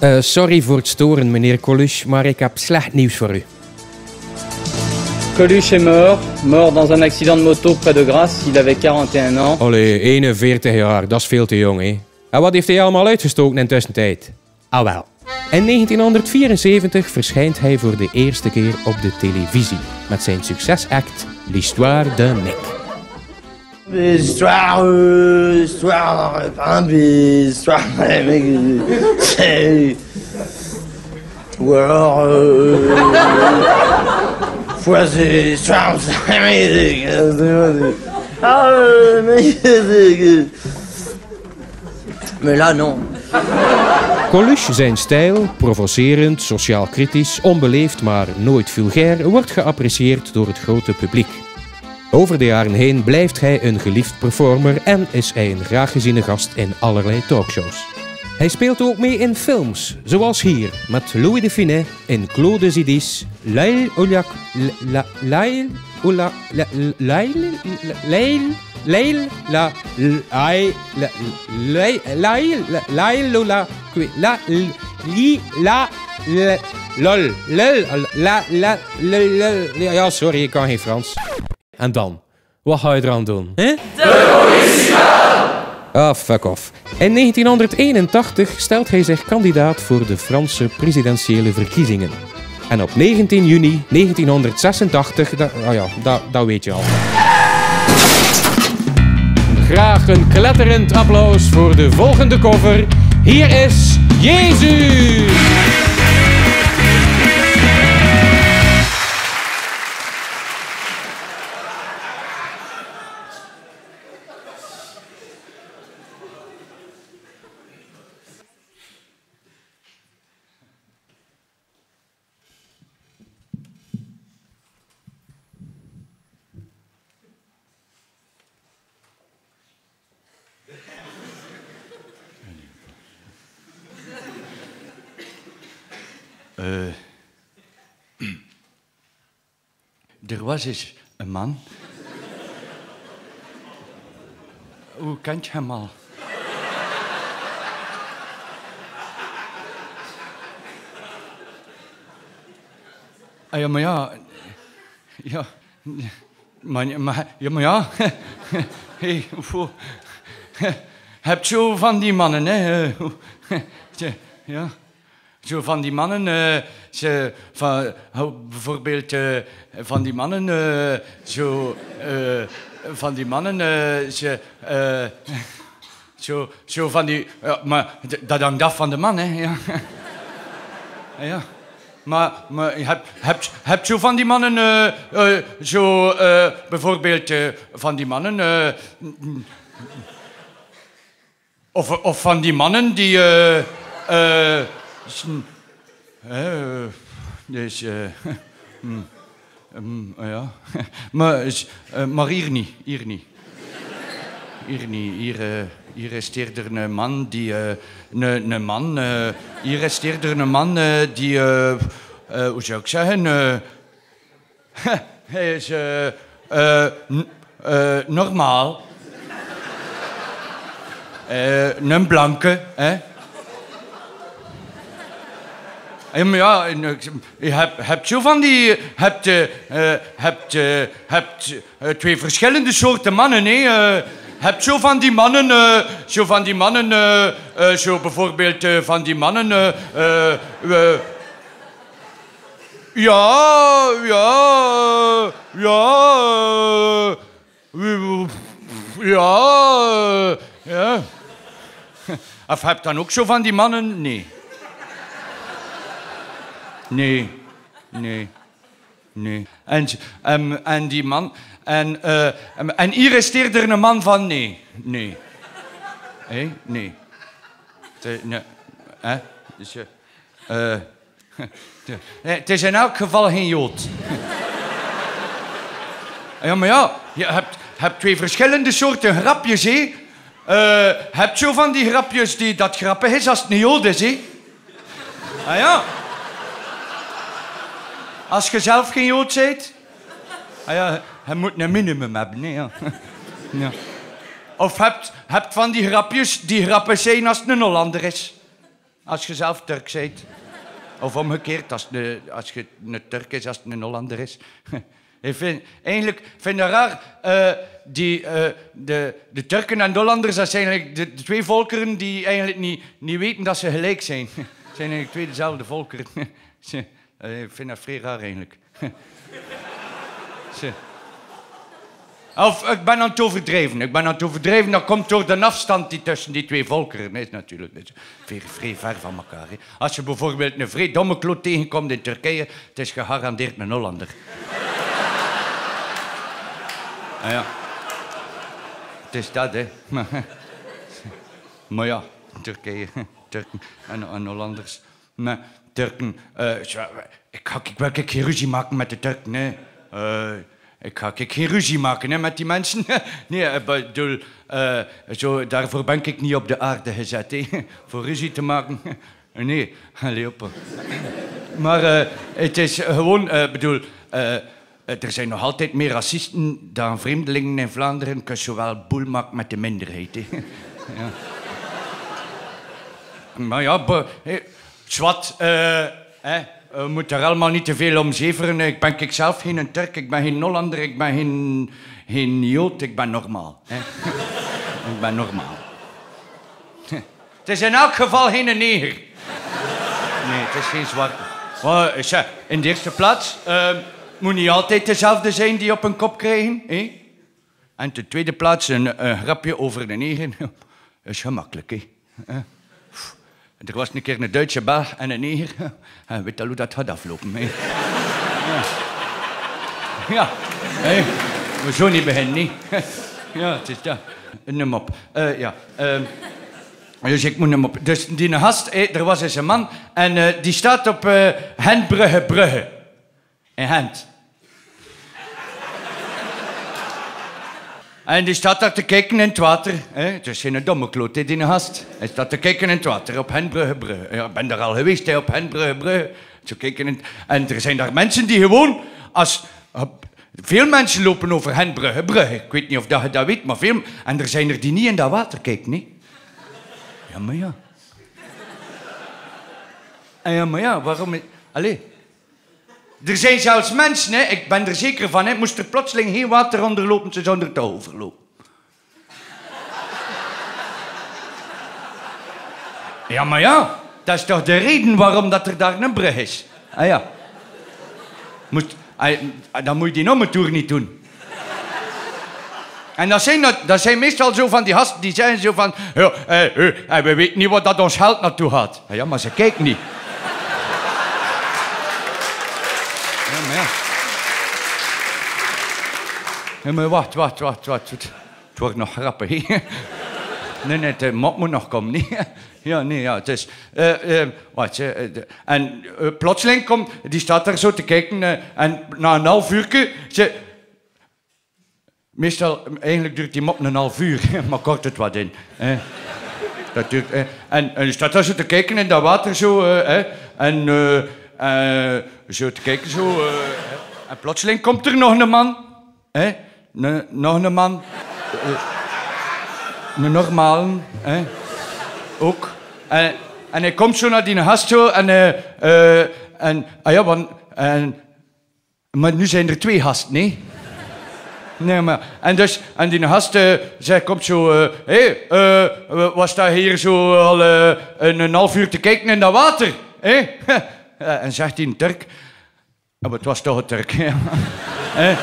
Eh, sorry voor het storen, meneer Coluche, maar ik heb slecht nieuws voor u. Coluche est mort, mort dans un accident de moto près de Grasse. Il avait 41 ans. Allee, 41 jaar, dat is veel te jong, hè. En wat heeft hij allemaal uitgestoken in tussentijd? Ah wel. In 1974 verschijnt hij voor de eerste keer op de televisie met zijn succesact L'Histoire de Mick. Histoire, euh, histoire, hein, puis histoire, mec, c'est... Ou alors. Fois, c'est histoire, Ah, euh, mec. Mais là, non. Coluche, zijn stijl, provocerend, sociaal kritisch, onbeleefd maar nooit vulgair, wordt geapprecieerd door het grote publiek. Over de jaren heen blijft hij een geliefd performer en is hij een graag geziene gast in allerlei talkshows. Hij speelt ook mee in films, zoals hier met Louis de Finet in Claude Zidis, Lail Oulak, La- Lail La- Lail, Lail, Lail, La, Lail, La- Lail, Lail, La- Lail, Kwe- La, Li, La, Lol, La, La, Lul. Ja, sorry, ik kan geen Frans. En dan? Wat ga je eraan doen? Hè? Ah, fuck off. In 1981 stelt hij zich kandidaat voor de Franse presidentiële verkiezingen. En op 19 juni 1986, dat, oh ja, dat, dat weet je al. Graag een kletterend applaus voor de volgende cover. Hier is Jezus! Er was eens een man. Hoe kent je hem al? Ah, ja, maar ja. Ja. Maar, maar, ja, maar ja. Hey, hoe- Heb zo van die mannen, hè? Ja. Zo van die mannen, eh, ze, van, bijvoorbeeld eh, van die mannen, eh, zo, van die mannen, ze, zo, zo van die, ja, maar dat hangt af van de man, hè, ja. ja. Maar, maar je hebt, hebt, hebt zo van die mannen, zo bijvoorbeeld van die mannen, of, of van die mannen die. eh, dus. ja. maar, maar hier niet, hier niet. Hier niet. Hier, hier eerder een man die. eh, een, een man. eh, hier is eerder een man eh, die. hoe zou ik zeggen? hij is. normaal. Een blanke, hè? Ja, en, eh, je hebt, zo van die... hebt, eh, eh, hebt, eh, hebt eh, twee verschillende soorten mannen, hè? Eh, hebt zo van die mannen... eh, zo van die mannen... eh, eh, zo bijvoorbeeld eh, van die mannen... eh, eh, eh, ja, ja, ja, eh, ja, ja. Of heb je dan ook zo van die mannen? Nee. Nee, nee, nee. En, ehm, en die man... En, eh, em, en hier is eerder een man van nee. Nee. Hé? Nee. Nee. Hè? Dus, je- eh, nee, het is in elk geval geen Jood. ja, maar ja, je hebt, hebt twee verschillende soorten grapjes, hè? Eh, hebt zo van die grapjes die dat grappig is als het een Jood is? Ah ja. Als je zelf geen Jood bent. Ah ja, je moet een minimum hebben? Ja. ja. Of hebt, hebt van die grapjes die grappen zijn als het een Hollander is. als je zelf Turk bent. Of omgekeerd, als, de, als je een Turk is, als het een Hollander is. Ik vind, eigenlijk vind ik het raar, eh, die, eh, de, de Turken en de Hollanders, dat zijn eigenlijk de, de twee volkeren die eigenlijk niet, niet weten dat ze gelijk zijn. Het zijn eigenlijk twee dezelfde volkeren. Eh, Ik vind dat vrij raar eigenlijk. Of ik ben aan het overdrijven. Ik ben aan het overdrijven. Dat komt door de afstand die tussen die twee volkeren is natuurlijk. Vrij, vrij ver van elkaar. Hè. Als je bijvoorbeeld een vrij domme kloot tegenkomt in Turkije, het is gegarandeerd een Hollander. Ah, ja. Het is dat, hè. Maar, ja, Turkije, en, en Hollanders. Maar Eh, ik ga ik ik geen ruzie maken met de Turken. Eh, ik ga ik geen ruzie maken met die mensen. nee, ik bedoel, eh, zo, daarvoor ben ik niet op de aarde gezet. Voor ruzie te maken. nee, op. Maar eh, het is gewoon, ik bedoel... eh, er zijn nog altijd meer racisten dan vreemdelingen in Vlaanderen. Je zowel boel maken met de minderheid. Hè. Ja. Maar ja, zwart. eh, hè, we moeten er allemaal niet te veel om zeveren. Ik ben ik zelf geen Turk, ik ben geen Hollander, ik ben geen, geen Jood, ik ben normaal. Ik ben normaal. Het is in elk geval geen neger. Nee, het is geen zwarte. Maar, ik zeg, in de eerste plaats, eh, moet niet altijd dezelfde zijn die op een kop krijgen. Hè? En ten tweede plaats, een, een grapje over de neger. is gemakkelijk, hè. Er was een keer een Duitse Belg en een neger. En weet je hoe dat gaat aflopen, hè? Ja. Ja, we zo niet beginnen, niet. Ja, het is dat. Een mop. Eh, ja. ehm, dus ik moet hem op. Dus die gast, er was eens een man en eh, die staat op eh Hentbrugge Brugge. In Gent. En die staat daar te kijken in het water. Hè? Het is geen domme kloot, hè, die gast. Hij staat te kijken in het water op Hentbrugge Brugge. Ja, ik ben daar al geweest, hè, op Hentbrugge Brugge. Zo kijken in... En er zijn daar mensen die gewoon... Als, veel mensen lopen over Hentbrugge Brugge. Ik weet niet of dat je dat weet, maar veel... En er zijn er die niet in dat water kijken, nee. Ja, maar ja. En ja, maar ja, waarom... Allee. Er zijn zelfs mensen, hè, ik ben er zeker van, hè, moest er plotseling geen water onderlopen, ze zouden er overlopen. Ja, maar ja, dat is toch de reden waarom dat er daar een brug is. Ah ja. Moest, ah, dan moet je die nommentour niet doen. En dat zijn, dat, zijn meestal zo van die gasten die zeggen zo van... Ja, eh, eh, eh, we weten niet wat dat ons geld naartoe gaat. Ah Ja, maar ze kijken niet. Maar ja. Maar wacht, wacht, wacht, wacht. Het, wordt nog grappig. Nee, nee, de mop moet nog komen. Ja, nee, ja, eh, eh, wacht, eh, de- en eh, plotseling komt... Die staat daar zo te kijken eh, en na een half uurtje... Ze, meestal, eigenlijk duurt die mop een half uur, maar kort het wat in. Dat duurt, eh, en, en die staat daar zo te kijken in dat water zo, hè, en zo te kijken zo. eh, en plotseling komt er nog een man, hè, nog een man, eh, een normale, hè, ook. En, en hij komt zo naar die gast zo en, eh, eh, en ah ja, want, en, maar nu zijn er twee gasten, nee? Nee, maar... En, dus, en die gast, eh, zij komt zo... Hé, eh, was daar hier zo al eh, een, een half uur te kijken in dat water? Hé? en zegt hij in Turk... Maar het was toch een Turk, ja. Hé?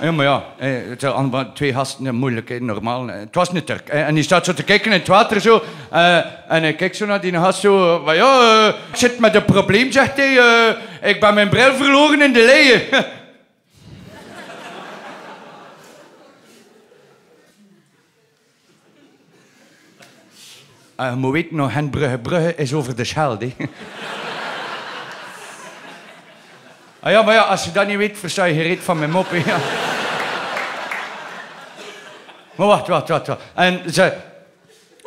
Ja, maar ja, hè, het zijn twee gasten, moeilijk, normaal. Het was een Turk. En die staat zo te kijken in het water zo. eh, en hij kijkt zo naar die gast zo. Van, ja, eh, ik zit met een probleem, zegt hij. eh, ik ben mijn bril verloren in de leien. Je moet weten, nog Hentbrugge Brugge is over de Schelde. Ah ja, maar ja, als je dat niet weet, versta je gereed van mijn mop. Ja. Maar wacht, wacht, wacht. En ze...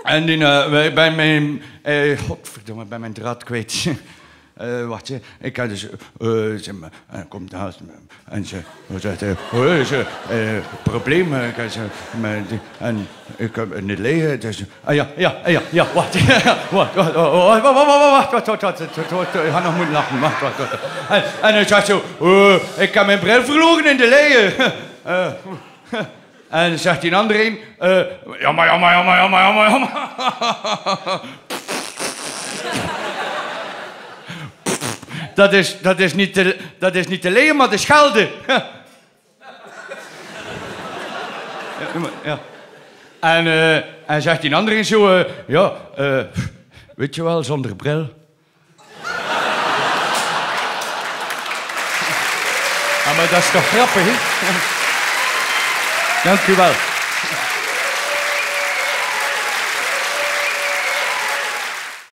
En die, eh, bij mijn... Eh, godverdomme, bij mijn draad kwijt. Eh, wacht, ik had dus... eh, zeg maar, en komt naast me. En ze ze zegt... eh, oh, ze, eh, probleem, eh, ik ze, en ik heb een leeg... Dus, ah, ja, ja, ja, ja, wacht. wacht, wacht, oh, oh, wacht, wacht, wacht, wacht, wacht, wacht, wacht, ik ga nog moeten lachen, wacht, wacht, wacht. En, en hij zegt zo... oh, ik heb mijn bril verloren in de leien. Eh, en zegt die andere een... eh, jammer, jammer, jammer, jammer, jammer, jammer. Dat is, dat is, niet, de, dat is niet de leeuw, maar de schelde. Ja, ja. En, eh, en zegt die andere zo... eh, ja, eh, weet je wel, zonder bril. Maar dat is toch grappig, hè? Dank u wel.